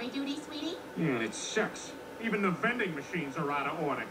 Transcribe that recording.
jury duty, sweetie? Yeah, it sucks. Even the vending machines are out of order.